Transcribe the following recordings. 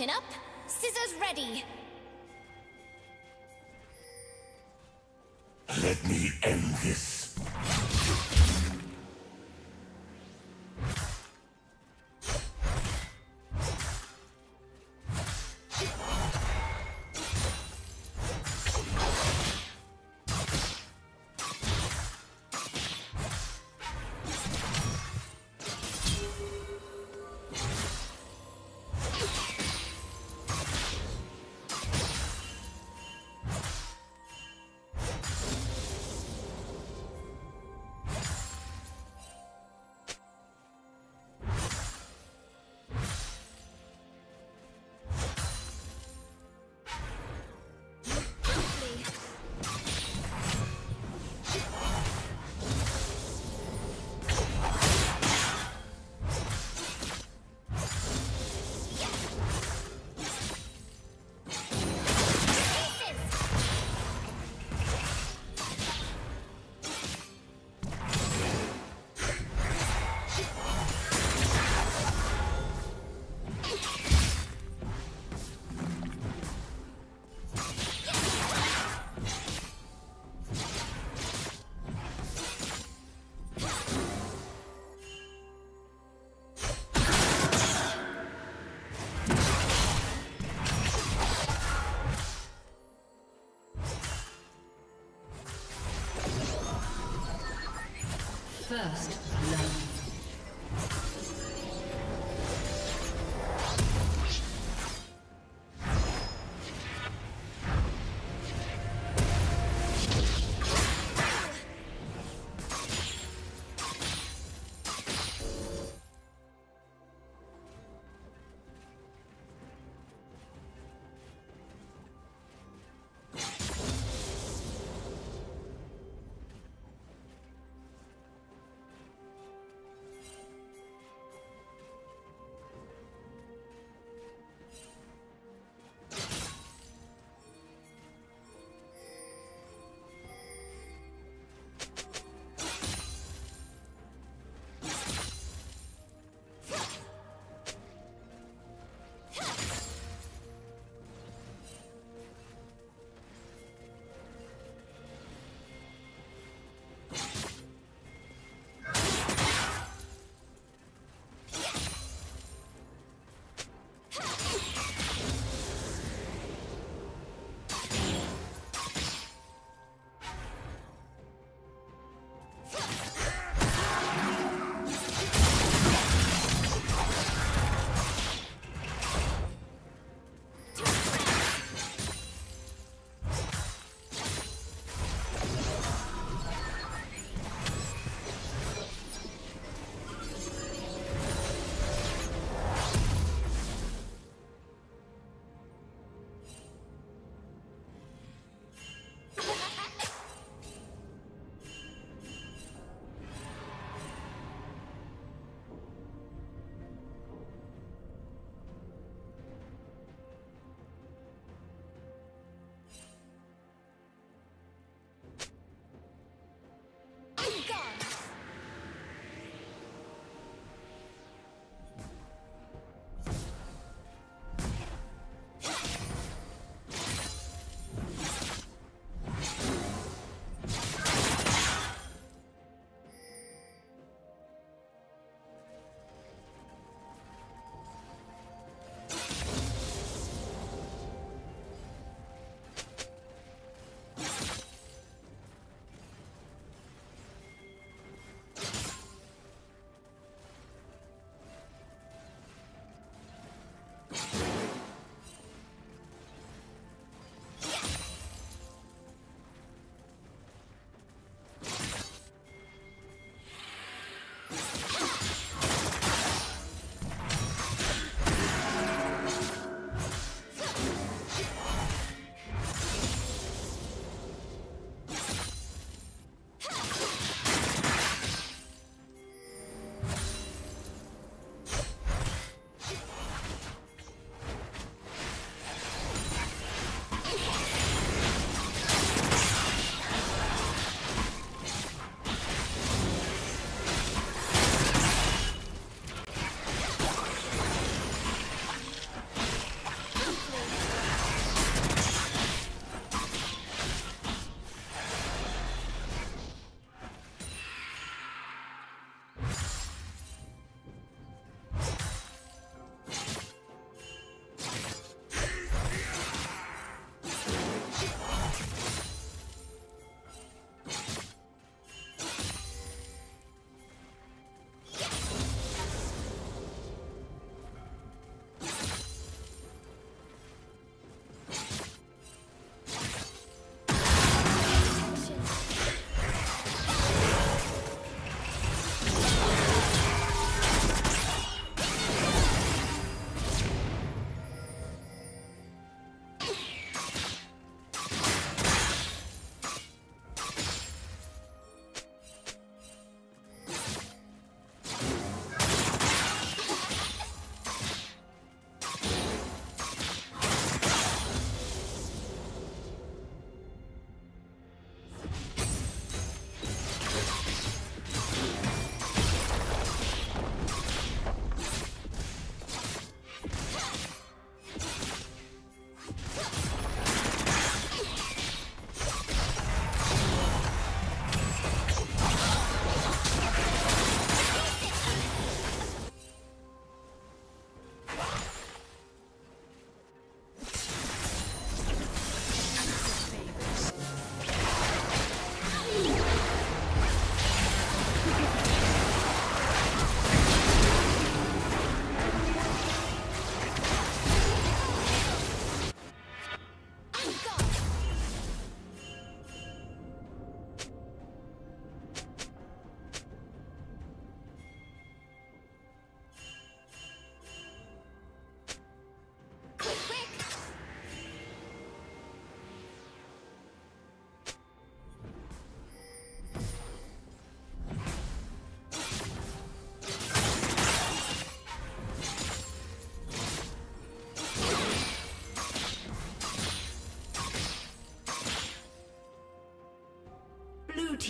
Chin up, scissors ready. Let me end this. First blood.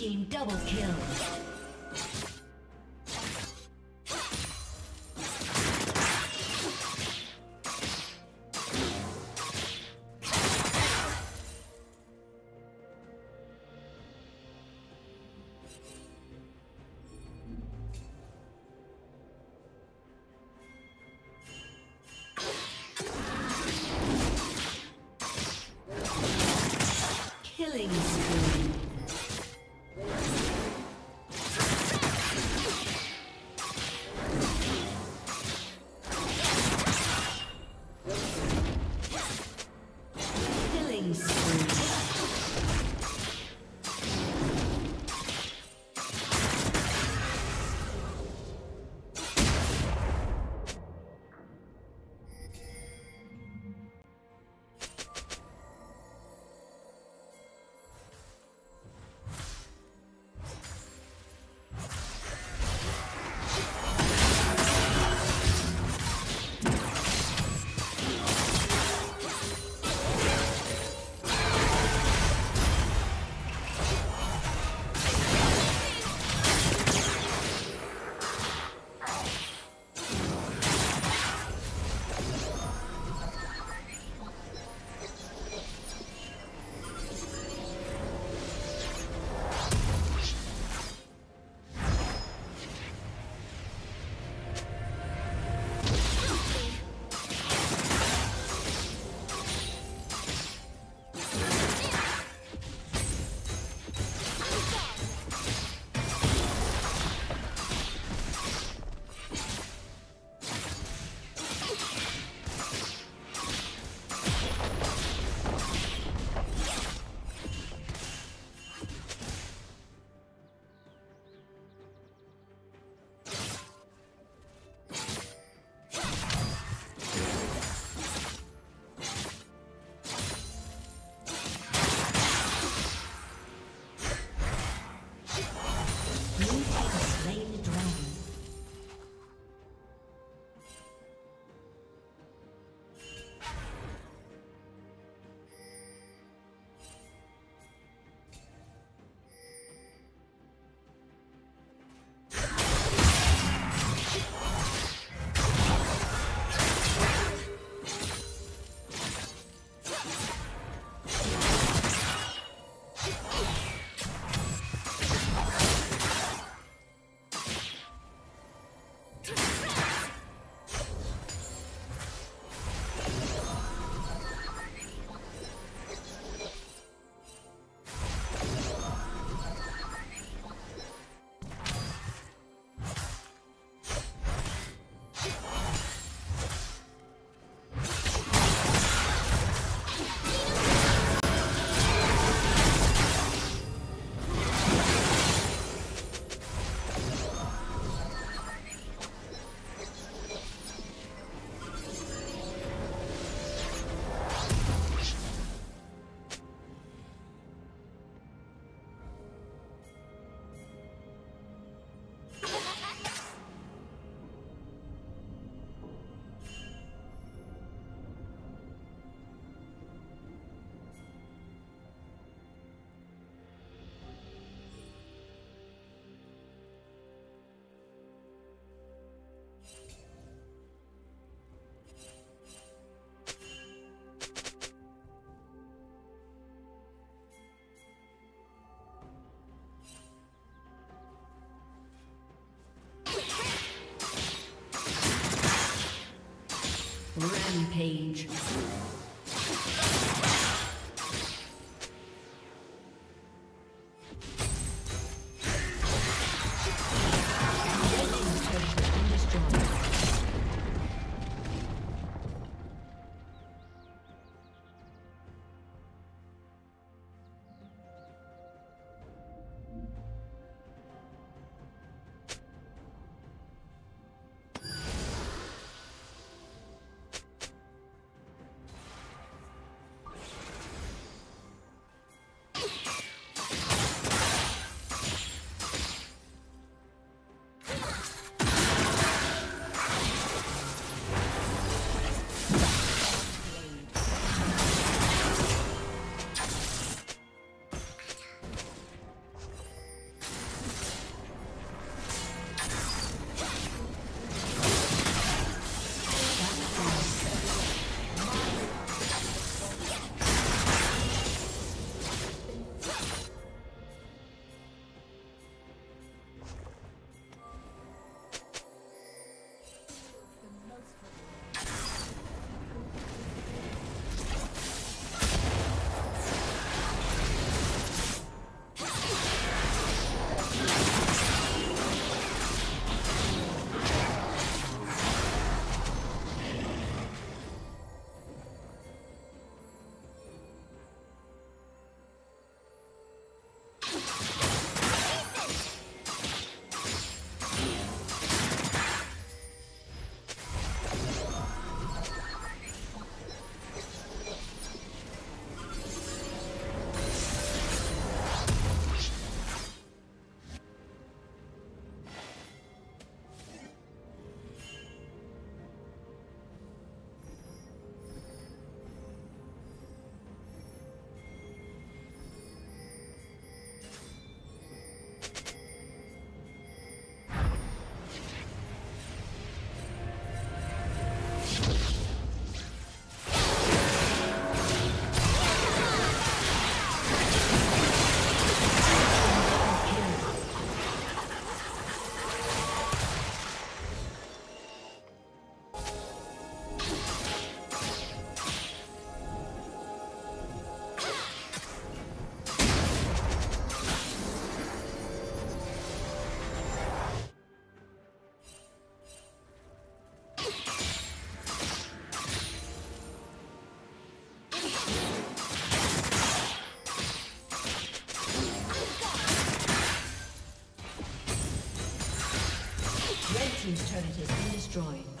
Team double kill. Rampage. destroyed.